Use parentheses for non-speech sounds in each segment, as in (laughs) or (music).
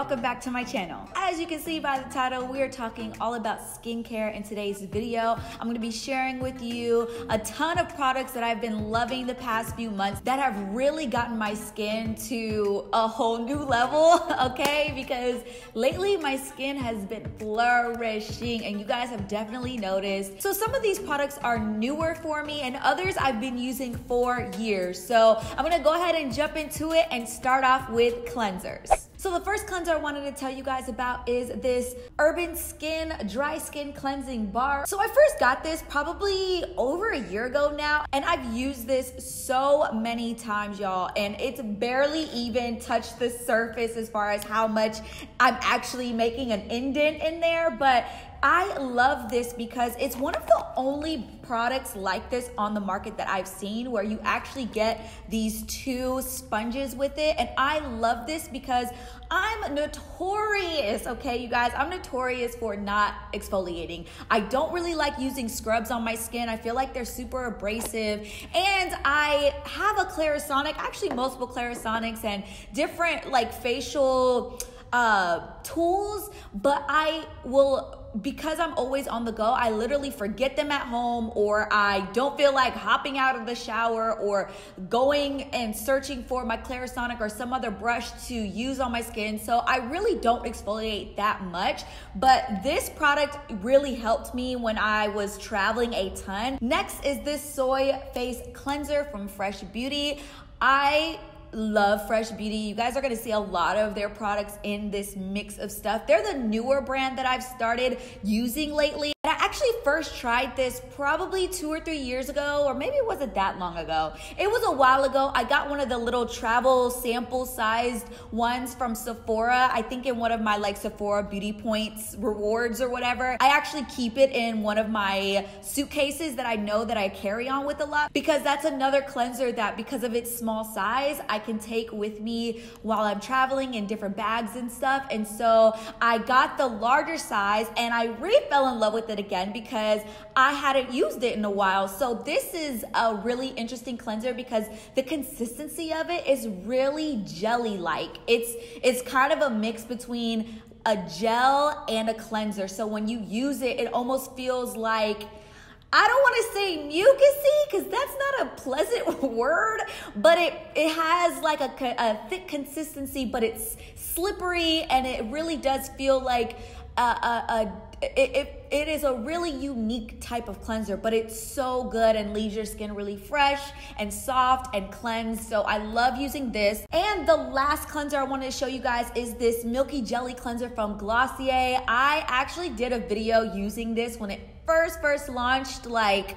welcome back to my channel. As you can see by the title, we are talking all about skincare in today's video. I'm gonna be sharing with you a ton of products that I've been loving the past few months that have really gotten my skin to a whole new level, (laughs) okay? Because lately my skin has been flourishing and you guys have definitely noticed. So some of these products are newer for me and others I've been using for years. So I'm gonna go ahead and jump into it and start off with cleansers. So the first cleanser I wanted to tell you guys about is this Urban Skin Dry Skin Cleansing Bar. So I first got this probably over a year ago now, and I've used this so many times, y'all, and it's barely even touched the surface as far as how much I'm actually making an indent in there, but I love this because it's one of the only products like this on the market that I've seen where you actually get these two sponges with it. And I love this because I'm notorious, okay, you guys, I'm notorious for not exfoliating. I don't really like using scrubs on my skin. I feel like they're super abrasive. And I have a Clarisonic, actually multiple Clarisonics and different like facial uh, tools, but I will because I'm always on the go, I literally forget them at home or I don't feel like hopping out of the shower or going and searching for my Clarisonic or some other brush to use on my skin. So I really don't exfoliate that much, but this product really helped me when I was traveling a ton. Next is this soy face cleanser from Fresh Beauty. I love Fresh Beauty. You guys are going to see a lot of their products in this mix of stuff. They're the newer brand that I've started using lately. I actually first tried this probably two or three years ago, or maybe it wasn't that long ago. It was a while ago. I got one of the little travel sample sized ones from Sephora. I think in one of my like Sephora Beauty Points rewards or whatever. I actually keep it in one of my suitcases that I know that I carry on with a lot because that's another cleanser that because of its small size, I can take with me while I'm traveling in different bags and stuff. And so I got the larger size and I really fell in love with it again because I hadn't used it in a while. So this is a really interesting cleanser because the consistency of it is really jelly like. It's it's kind of a mix between a gel and a cleanser. So when you use it, it almost feels like I don't want to say mucusy because that's not a pleasant (laughs) word, but it it has like a, a thick consistency, but it's slippery and it really does feel like a, a, a it, it, it is a really unique type of cleanser, but it's so good and leaves your skin really fresh and soft and cleansed. So I love using this. And the last cleanser I wanted to show you guys is this Milky Jelly Cleanser from Glossier. I actually did a video using this when it first, first launched like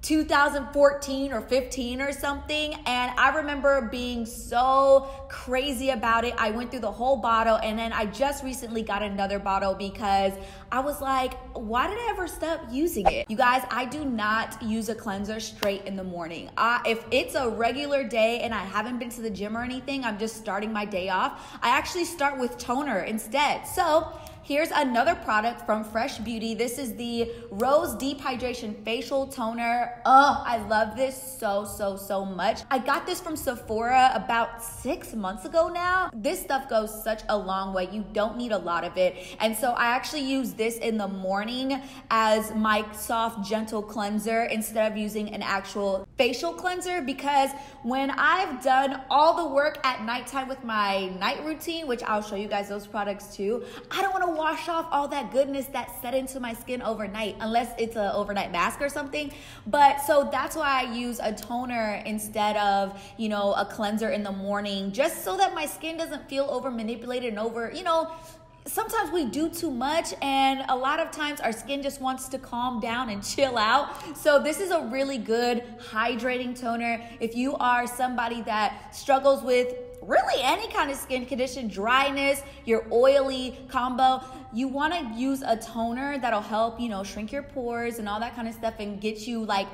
2014 or 15 or something. And I remember being so crazy about it. I went through the whole bottle and then I just recently got another bottle because I was like, why did I ever stop using it? You guys, I do not use a cleanser straight in the morning. Uh, if it's a regular day and I haven't been to the gym or anything, I'm just starting my day off. I actually start with toner instead. So, Here's another product from Fresh Beauty. This is the Rose Deep Hydration Facial Toner. Oh, I love this so, so, so much. I got this from Sephora about six months ago now. This stuff goes such a long way. You don't need a lot of it. And so I actually use this in the morning as my soft, gentle cleanser instead of using an actual facial cleanser because when I've done all the work at nighttime with my night routine, which I'll show you guys those products too, I don't want to wash off all that goodness that set into my skin overnight, unless it's an overnight mask or something. But so that's why I use a toner instead of, you know, a cleanser in the morning, just so that my skin doesn't feel over manipulated and over, you know, sometimes we do too much and a lot of times our skin just wants to calm down and (laughs) chill out so this is a really good hydrating toner if you are somebody that struggles with really any kind of skin condition, dryness, your oily combo, you want to use a toner that'll help, you know, shrink your pores and all that kind of stuff and get you like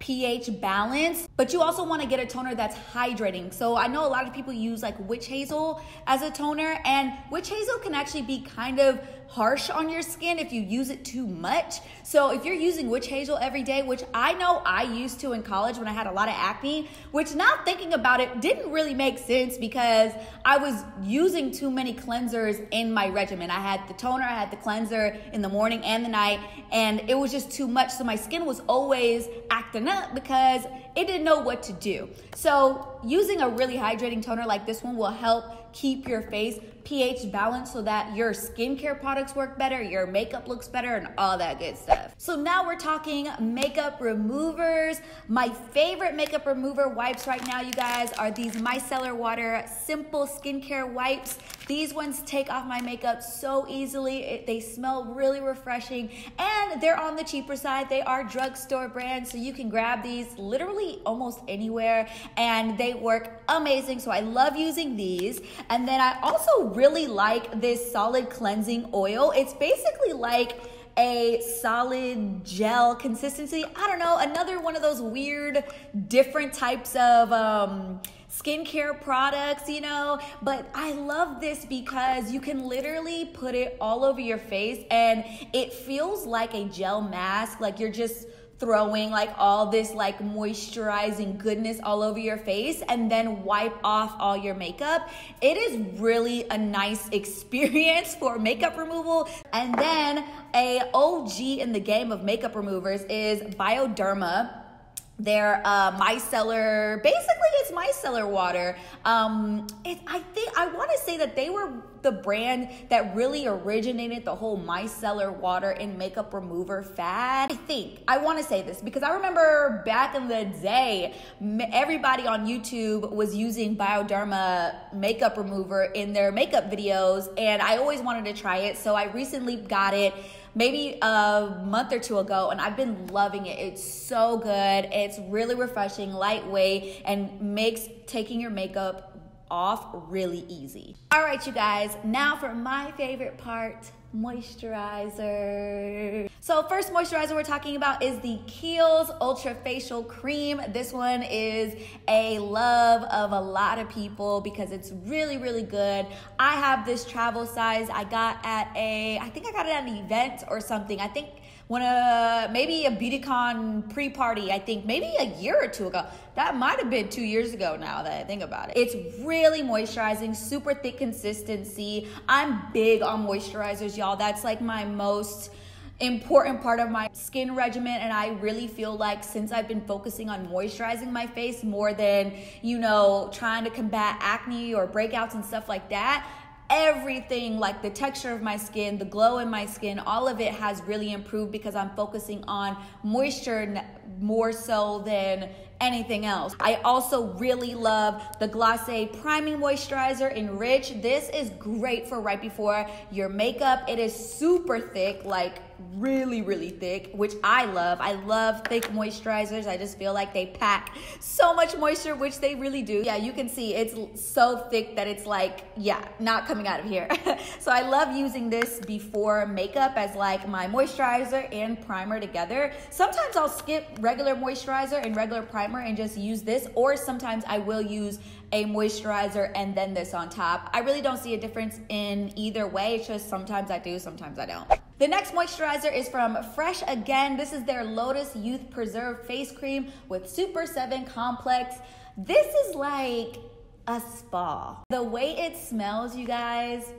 pH balance. but you also want to get a toner that's hydrating. So I know a lot of people use like witch hazel as a toner, and witch hazel can actually be kind of harsh on your skin if you use it too much. So if you're using witch hazel every day, which I know I used to in college when I had a lot of acne, which now thinking about it didn't really make sense because I was using too many cleansers in my regimen. I had the toner, I had the cleanser in the morning and the night, and it was just too much. So my skin was always acting up because it didn't know what to do. So using a really hydrating toner like this one will help keep your face pH balanced so that your skincare products work better, your makeup looks better, and all that good stuff. So now we're talking makeup removers. My favorite makeup remover wipes right now, you guys, are these Micellar Water Simple Skincare Wipes. These ones take off my makeup so easily. It, they smell really refreshing and they're on the cheaper side. They are drugstore brands, so you can grab these literally almost anywhere and they work amazing. So I love using these. And then I also really like this solid cleansing oil. It's basically like a solid gel consistency. I don't know, another one of those weird, different types of um, skincare products, you know. But I love this because you can literally put it all over your face and it feels like a gel mask, like you're just throwing like all this like moisturizing goodness all over your face and then wipe off all your makeup. It is really a nice (laughs) experience for makeup removal. And then a OG in the game of makeup removers is Bioderma their uh, micellar basically it's micellar water um it, i think i want to say that they were the brand that really originated the whole micellar water and makeup remover fad i think i want to say this because i remember back in the day everybody on youtube was using bioderma makeup remover in their makeup videos and i always wanted to try it so i recently got it maybe a month or two ago, and I've been loving it. It's so good. It's really refreshing, lightweight, and makes taking your makeup off really easy. All right, you guys, now for my favorite part moisturizer. So first moisturizer we're talking about is the Kiehl's Ultra Facial Cream. This one is a love of a lot of people because it's really, really good. I have this travel size I got at a, I think I got it at an event or something. I think when a maybe a BeautyCon pre-party, I think maybe a year or two ago. That might have been two years ago now that I think about it. It's really moisturizing, super thick consistency. I'm big on moisturizers, y'all. That's like my most important part of my skin regimen and I really feel like since I've been focusing on moisturizing my face more than you know trying to combat acne or breakouts and stuff like that everything like the texture of my skin, the glow in my skin, all of it has really improved because I'm focusing on moisture more so than anything else. I also really love the Glossier Priming Moisturizer in Rich. This is great for right before your makeup. It is super thick, like really, really thick, which I love. I love thick moisturizers. I just feel like they pack so much moisture, which they really do. Yeah, you can see it's so thick that it's like, yeah, not coming out of here. (laughs) so I love using this before makeup as like my moisturizer and primer together. Sometimes I'll skip regular moisturizer and regular primer and just use this, or sometimes I will use a moisturizer and then this on top. I really don't see a difference in either way. It's just sometimes I do, sometimes I don't. The next moisturizer is from Fresh Again. This is their Lotus Youth Preserve Face Cream with Super 7 Complex. This is like a spa. The way it smells, you guys,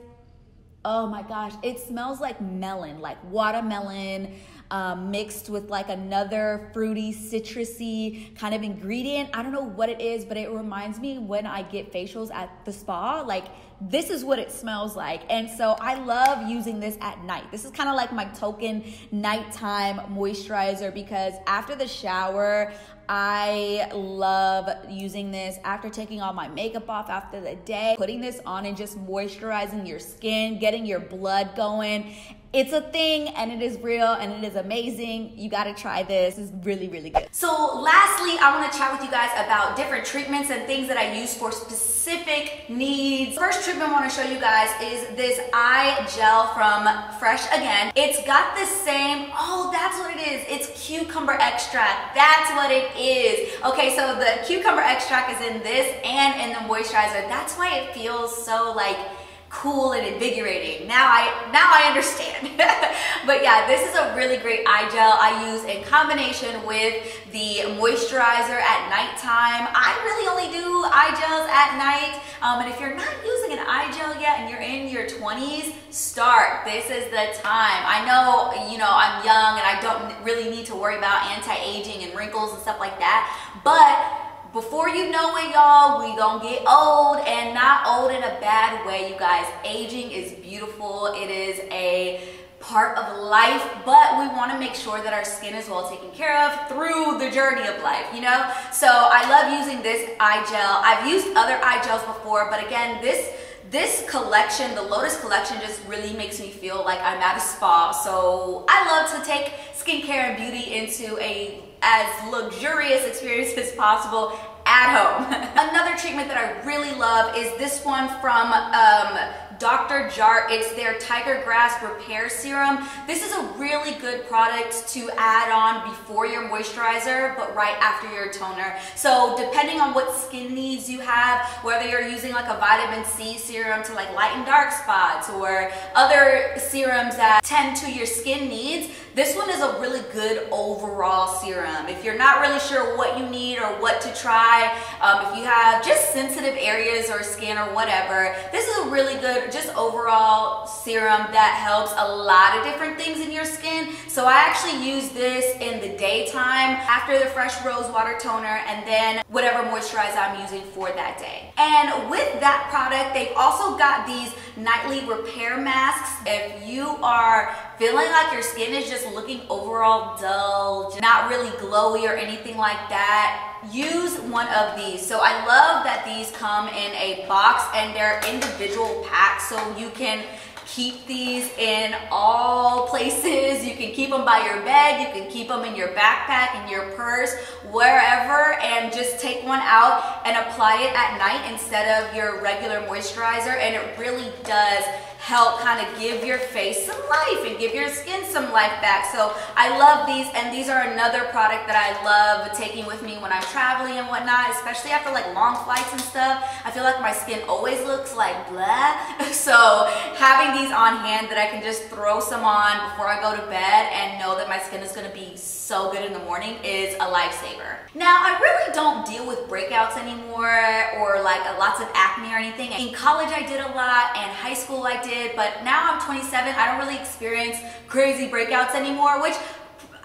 oh my gosh, it smells like melon, like watermelon, um, mixed with like another fruity, citrusy kind of ingredient. I don't know what it is, but it reminds me when I get facials at the spa. Like, this is what it smells like. And so I love using this at night. This is kind of like my token nighttime moisturizer because after the shower, I love using this after taking all my makeup off after the day, putting this on and just moisturizing your skin, getting your blood going It's a thing and it is real and it is amazing. You gotta try this. It's really, really good. So lastly, I wanna chat with you guys about different treatments and things that I use for specific needs. First treatment I wanna show you guys is this eye gel from Fresh Again. It's got the same, oh, that's what it is. It's cucumber extract. That's what it is. Okay, so the cucumber extract is in this and in the moisturizer. That's why it feels so like, cool and invigorating. Now I now I understand. (laughs) but yeah, this is a really great eye gel I use in combination with the moisturizer at nighttime. I really only do eye gels at night. Um, and if you're not using an eye gel yet and you're in your 20s, start. This is the time. I know, you know, I'm young and I don't really need to worry about anti-aging and wrinkles and stuff like that. But before you know it, y'all, we gonna get old and not old in a bad way, you guys. Aging is beautiful. It is a part of life, but we want to make sure that our skin is well taken care of through the journey of life, you know? So I love using this eye gel. I've used other eye gels before, but again, this this collection, the Lotus collection, just really makes me feel like I'm at a spa. So I love to take skincare and beauty into a as luxurious experience (laughs) as possible at home. (laughs) Another treatment that I really love is this one from um, Dr. Jart. It's their Tiger Grass Repair Serum. This is a really good product to add on before your moisturizer, but right after your toner. So depending on what skin needs you have, whether you're using like a vitamin C serum to like lighten dark spots or other serums that tend to your skin needs, this one is a really good overall serum. If you're not really sure what you need or what to try, um, if you have just sensitive areas or skin or whatever, this is a really good just overall serum that helps a lot of different things in your skin. So I actually use this in the daytime after the Fresh Rose Water Toner and then whatever moisturizer I'm using for that day. And with that product, they've also got these nightly repair masks. If you are feeling like your skin is just looking overall dull, not really glowy or anything like that, use one of these. So I love that these come in a box and they're individual packs so you can keep these in all places. You can keep them by your bed, you can keep them in your backpack, in your purse, wherever, and just take one out and apply it at night instead of your regular moisturizer. And it really does help kind of give your face some life and give your skin some life back. So I love these and these are another product that I love taking with me when I'm traveling and whatnot, especially after like long flights and stuff. I feel like my skin always looks like blah. (laughs) So having these on hand that I can just throw some on before I go to bed and know that my skin is gonna be so good in the morning is a lifesaver. Now, I really don't deal with breakouts anymore or like lots of acne or anything. In college, I did a lot and high school I did, but now I'm 27, I don't really experience crazy breakouts anymore, which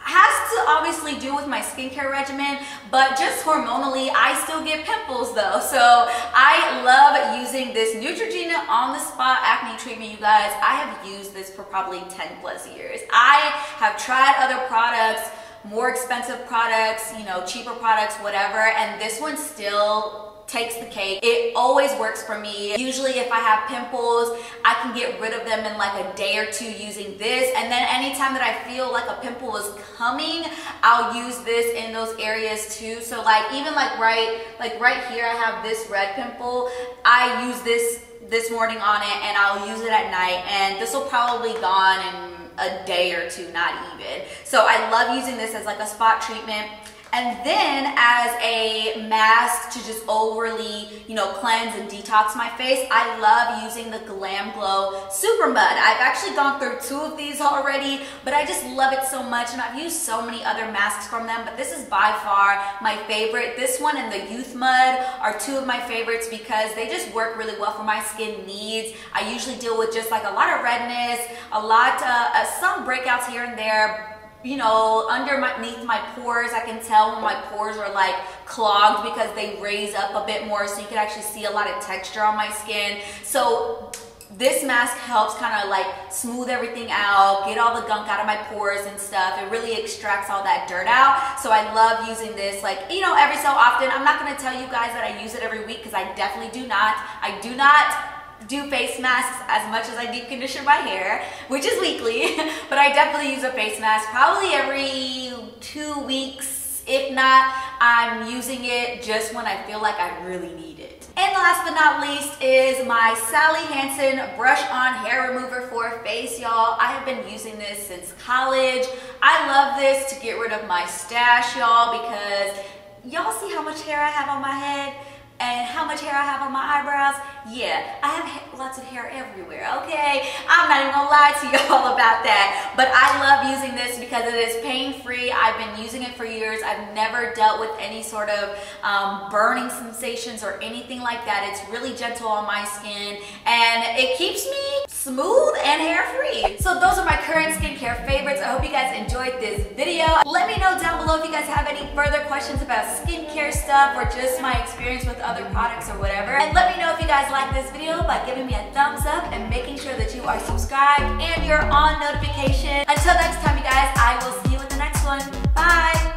has to obviously do with my skincare regimen, but just hormonally, I still get pimples though. So I love using this Neutrogena on the spot acne treatment, you guys. I have used this for probably 10 plus years. I have tried other products more expensive products, you know, cheaper products, whatever. And this one still takes the cake. It always works for me. Usually if I have pimples, I can get rid of them in like a day or two using this. And then anytime that I feel like a pimple is coming, I'll use this in those areas too. So like even like right, like right here, I have this red pimple. I use this this morning on it and I'll use it at night and this will probably gone in a day or two, not even. So I love using this as like a spot treatment. And then as a mask to just overly, you know, cleanse and detox my face, I love using the Glam Glow Super Mud. I've actually gone through two of these already, but I just love it so much and I've used so many other masks from them, but this is by far my favorite. This one and the Youth Mud are two of my favorites because they just work really well for my skin needs. I usually deal with just like a lot of redness, a lot, uh, uh, some breakouts here and there, you know, underneath my pores, I can tell when my pores are like clogged because they raise up a bit more so you can actually see a lot of texture on my skin. So this mask helps kind of like smooth everything out, get all the gunk out of my pores and stuff. It really extracts all that dirt out. So I love using this like, you know, every so often. I'm not going to tell you guys that I use it every week because I definitely do not. I do not do face masks as much as I deep condition my hair, which is weekly, (laughs) but I definitely use a face mask probably every two weeks. If not, I'm using it just when I feel like I really need it. And last but not least is my Sally Hansen Brush On Hair Remover for face, y'all. I have been using this since college. I love this to get rid of my stash, y'all, because y'all see how much hair I have on my head? And how much hair I have on my eyebrows, yeah, I have lots of hair everywhere, okay? I'm not even gonna lie to (laughs) y'all about that, but I love using this because it is pain-free. I've been using it for years. I've never dealt with any sort of um, burning sensations or anything like that. It's really gentle on my skin, and it keeps me smooth and hair free. So those are my current skincare favorites. I hope you guys enjoyed this video. Let me know down below if you guys have any further questions about skincare stuff or just my experience with other products or whatever. And let me know if you guys like this video by giving me a thumbs up and making sure that you are subscribed and you're on notification. Until next time, you guys, I will see you in the next one. Bye!